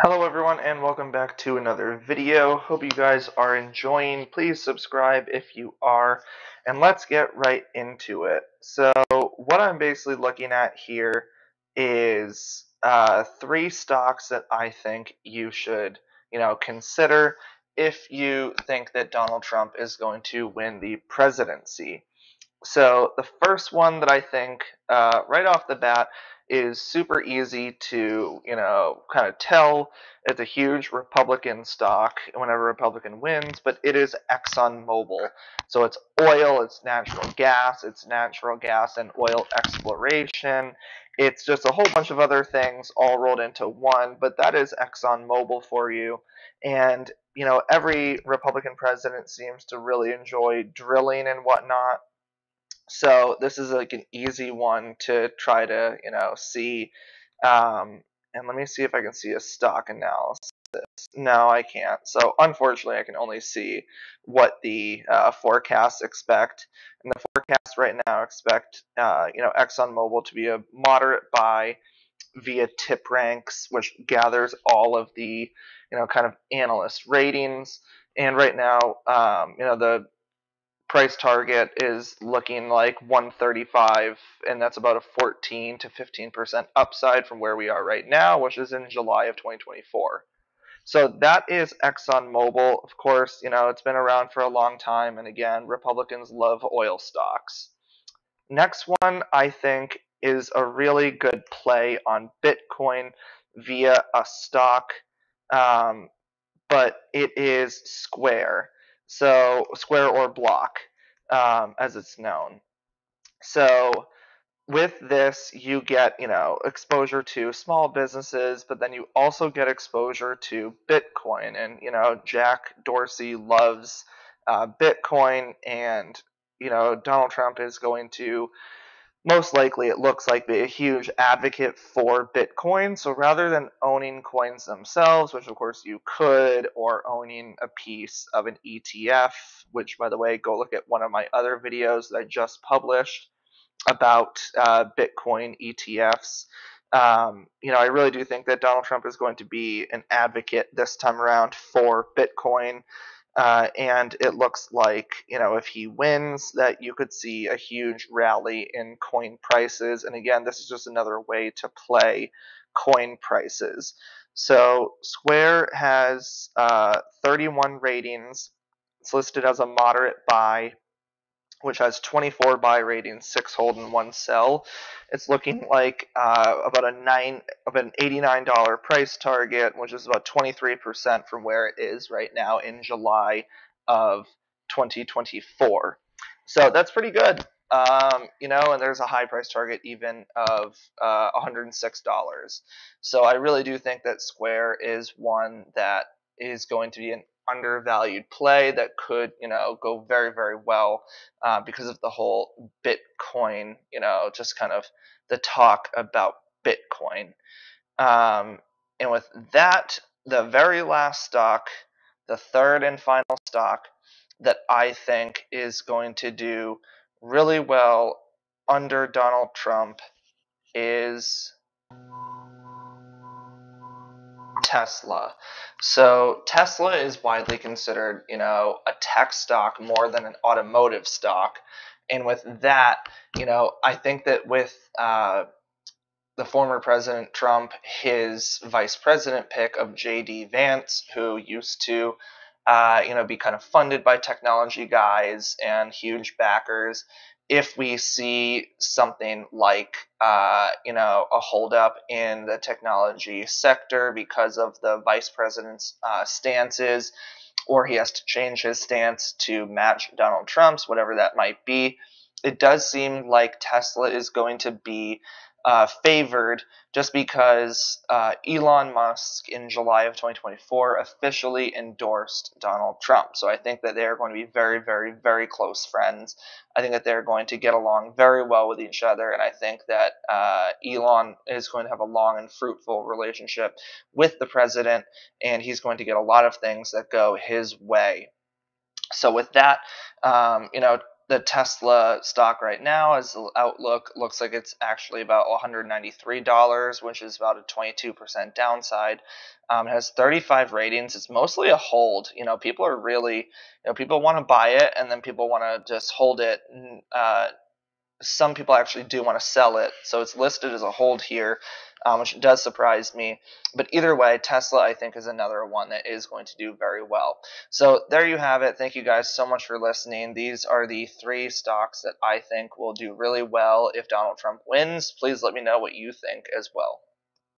Hello everyone and welcome back to another video. Hope you guys are enjoying. Please subscribe if you are and let's get right into it. So what I'm basically looking at here is uh, three stocks that I think you should you know consider if you think that Donald Trump is going to win the presidency. So the first one that I think uh, right off the bat is super easy to, you know, kind of tell. It's a huge Republican stock whenever Republican wins, but it is ExxonMobil. So it's oil, it's natural gas, it's natural gas and oil exploration. It's just a whole bunch of other things all rolled into one, but that is ExxonMobil for you. And, you know, every Republican president seems to really enjoy drilling and whatnot. So this is like an easy one to try to, you know, see. Um, and let me see if I can see a stock analysis. No, I can't. So unfortunately, I can only see what the uh, forecasts expect. And the forecasts right now expect, uh, you know, ExxonMobil to be a moderate buy via TipRanks, which gathers all of the, you know, kind of analyst ratings. And right now, um, you know, the price target is looking like 135 and that's about a 14 to 15% upside from where we are right now which is in July of 2024 so that is ExxonMobil. Of course you know it's been around for a long time and again Republicans love oil stocks. Next one I think is a really good play on Bitcoin via a stock um, but it is Square so square or block, um, as it's known. So with this, you get you know exposure to small businesses, but then you also get exposure to Bitcoin. And you know Jack Dorsey loves uh, Bitcoin, and you know Donald Trump is going to most likely it looks like be a huge advocate for Bitcoin. So rather than owning coins themselves, which of course you could, or owning a piece of an ETF, which by the way, go look at one of my other videos that I just published about uh, Bitcoin ETFs. Um, you know, I really do think that Donald Trump is going to be an advocate this time around for Bitcoin. Uh, and it looks like, you know, if he wins, that you could see a huge rally in coin prices. And again, this is just another way to play coin prices. So Square has uh, 31 ratings. It's listed as a moderate buy which has 24 buy ratings, six hold, and one sell. It's looking like uh, about a nine of an $89 price target, which is about 23% from where it is right now in July of 2024. So that's pretty good. Um, you know, and there's a high price target even of uh, $106. So I really do think that Square is one that is going to be an undervalued play that could, you know, go very, very well uh, because of the whole Bitcoin, you know, just kind of the talk about Bitcoin. Um, and with that, the very last stock, the third and final stock that I think is going to do really well under Donald Trump is Tesla. So Tesla is widely considered, you know, a tech stock more than an automotive stock. And with that, you know, I think that with uh, the former President Trump, his vice president pick of J.D. Vance, who used to, uh, you know, be kind of funded by technology guys and huge backers, if we see something like uh, you know a holdup in the technology sector because of the vice president's uh, stances, or he has to change his stance to match Donald Trump's, whatever that might be, it does seem like Tesla is going to be uh, favored just because uh, Elon Musk in July of 2024 officially endorsed Donald Trump. So I think that they are going to be very, very, very close friends. I think that they're going to get along very well with each other, and I think that uh, Elon is going to have a long and fruitful relationship with the president, and he's going to get a lot of things that go his way. So with that, um, you know, the Tesla stock right now, as the outlook looks like it's actually about $193, which is about a 22% downside. Um, it has 35 ratings. It's mostly a hold. You know, people are really, you know, people want to buy it, and then people want to just hold it. Uh, some people actually do want to sell it, so it's listed as a hold here um, which does surprise me. But either way, Tesla, I think, is another one that is going to do very well. So there you have it. Thank you guys so much for listening. These are the three stocks that I think will do really well if Donald Trump wins. Please let me know what you think as well.